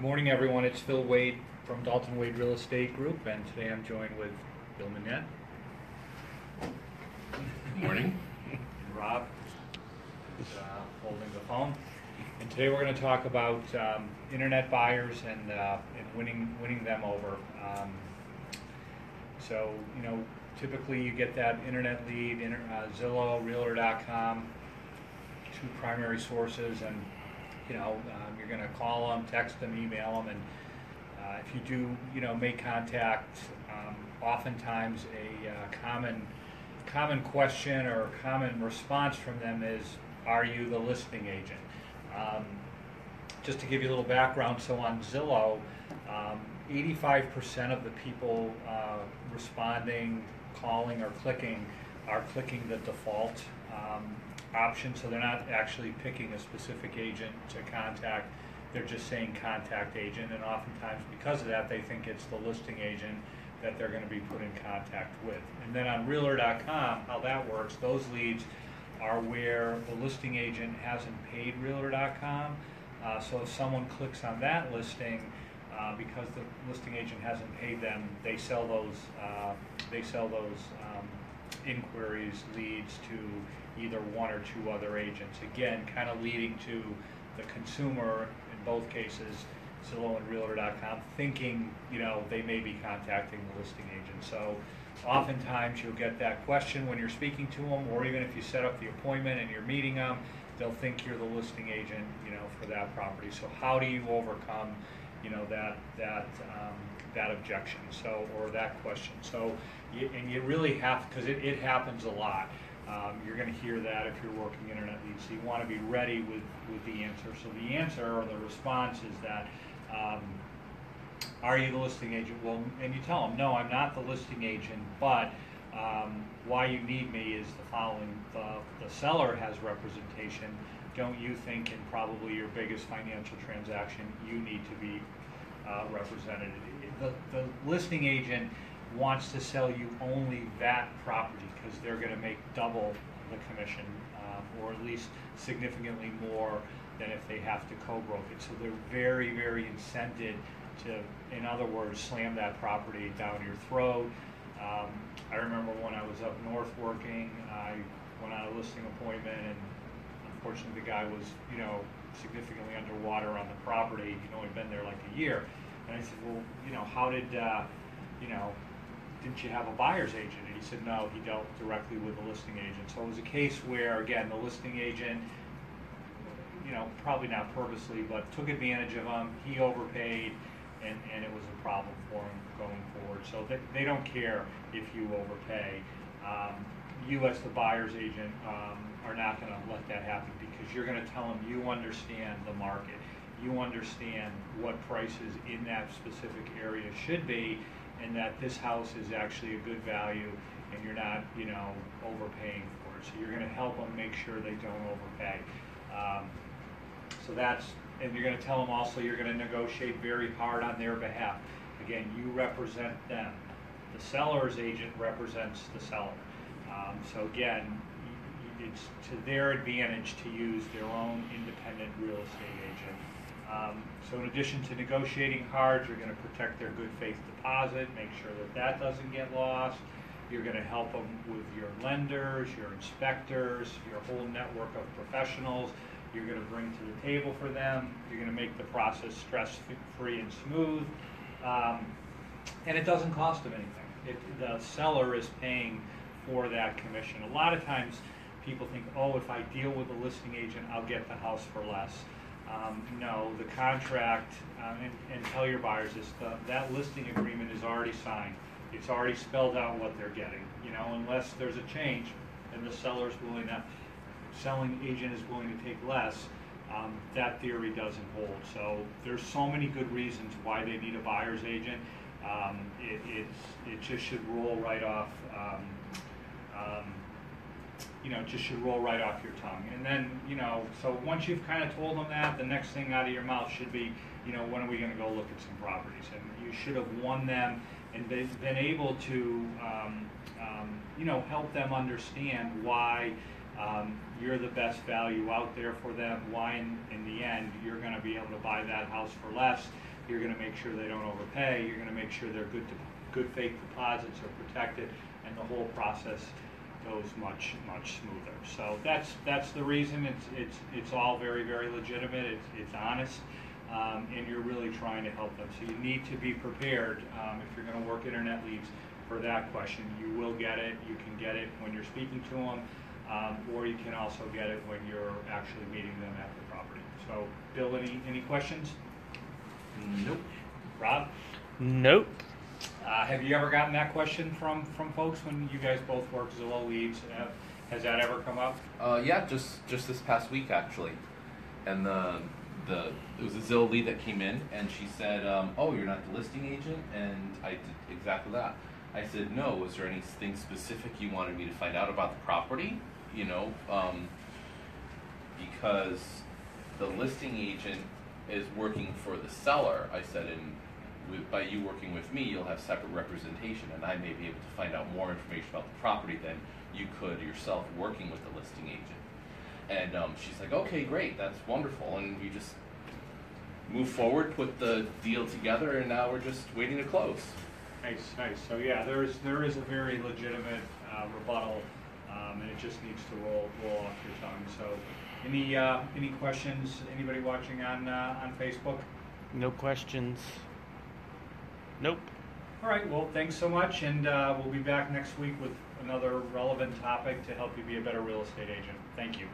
Good morning, everyone. It's Phil Wade from Dalton Wade Real Estate Group, and today I'm joined with Bill Manette Morning. and Rob, who's uh, holding the phone. And today we're going to talk about um, internet buyers and, uh, and winning winning them over. Um, so, you know, typically you get that internet lead, inter, uh, Zillow, Realtor.com, two primary sources, and you know, um, you're going to call them, text them, email them, and uh, if you do, you know, make contact, um, oftentimes a uh, common common question or common response from them is, "Are you the listing agent?" Um, just to give you a little background, so on Zillow, um, 85% of the people uh, responding, calling, or clicking are clicking the default um, option, so they're not actually picking a specific agent to contact. They're just saying contact agent, and oftentimes because of that, they think it's the listing agent that they're going to be put in contact with. And then on Realtor.com, how that works, those leads are where the listing agent hasn't paid Realtor.com. Uh, so if someone clicks on that listing, uh, because the listing agent hasn't paid them, they sell those uh, they sell those um, inquiries leads to either one or two other agents. Again, kind of leading to the consumer in both cases, Zillow and Realtor.com, thinking you know they may be contacting the listing agent. So oftentimes you'll get that question when you're speaking to them, or even if you set up the appointment and you're meeting them, they'll think you're the listing agent, you know, for that property. So how do you overcome, you know, that that um, that objection? So or that question. So you, and you really have because it, it happens a lot. Um, you're going to hear that if you're working internet leads. So you want to be ready with with the answer. So the answer or the response is that. Um, are you the listing agent? Well, and you tell them, no, I'm not the listing agent, but um, why you need me is the following. The, the seller has representation. Don't you think in probably your biggest financial transaction, you need to be uh, represented? The, the listing agent wants to sell you only that property because they're going to make double the commission um, or at least significantly more than if they have to co-broke it. So they're very, very incented to, in other words, slam that property down your throat. Um, I remember when I was up north working, I went on a listing appointment, and unfortunately, the guy was, you know, significantly underwater on the property. He'd only been there like a year, and I said, "Well, you know, how did, uh, you know, didn't you have a buyer's agent?" And he said, "No, he dealt directly with the listing agent." So it was a case where, again, the listing agent, you know, probably not purposely, but took advantage of him. He overpaid and, and it was a problem for him going forward. So they, they don't care if you overpay. Um, you as the buyer's agent um, are not going to let that happen because you're going to tell them you understand the market. You understand what prices in that specific area should be and that this house is actually a good value and you're not, you know, overpaying for it. So you're going to help them make sure they don't overpay. Um, so that's and you're going to tell them also you're going to negotiate very hard on their behalf. Again, you represent them. The seller's agent represents the seller. Um, so again, it's to their advantage to use their own independent real estate agent. Um, so in addition to negotiating hard, you're going to protect their good faith deposit, make sure that that doesn't get lost. You're going to help them with your lenders, your inspectors, your whole network of professionals you're going to bring to the table for them. You're going to make the process stress-free and smooth. Um, and it doesn't cost them anything. It, the seller is paying for that commission. A lot of times people think, oh, if I deal with a listing agent, I'll get the house for less. Um, no, the contract, um, and, and, tell your buyers this, that listing agreement is already signed. It's already spelled out what they're getting. You know, unless there's a change, and the seller's willing to selling agent is willing to take less, um, that theory doesn't hold. So there's so many good reasons why they need a buyer's agent. Um, it, it just should roll right off, um, um, you know, just should roll right off your tongue. And then, you know, so once you've kind of told them that, the next thing out of your mouth should be, you know, when are we going to go look at some properties? And you should have won them and been, able to, um, um, you know, help them understand why um, you're the best value out there for them. Why, in, in the end, you're going to be able to buy that house for less You're gonna make sure they don't overpay, you're gonna make sure their good, good faith deposits are protected, and the whole process goes much, much smoother. So that's, that's the reason, it's, it's, it's all very, very legitimate, it's, it's honest, um, and you're really trying to help them. So you need to be prepared, um, if you're gonna work internet leads, for that question. You will get it, you can get it when you're speaking to them, um, or you can also get it when you're actually meeting them at the property. So, Bill, any, any questions? Nope. Rob? Nope. Uh, have you ever gotten that question from, from folks when you guys both work Zillow leads? Has that ever come up? Uh, yeah, just just this past week actually, and the the it was a Zillow lead that came in, and she said, um, "Oh, you're not the listing agent," and I did exactly that. I said, "No. Was there anything specific you wanted me to find out about the property? You know, um, because the listing agent is working for the seller." I said, "And with, by you working with me, you'll have separate representation, and I may be able to find out more information about the property than you could yourself working with the listing agent." And um, she's like, okay, great, that's wonderful. And we just move forward, put the deal together, and now we're just waiting to close. Nice, nice. So, yeah, there is, there is a very legitimate uh, rebuttal, um, and it just needs to roll, roll off your tongue. So, any, uh, any questions, anybody watching on, uh, on Facebook? No questions. Nope. All right, well, thanks so much, and uh, we'll be back next week with another relevant topic to help you be a better real estate agent. Thank you.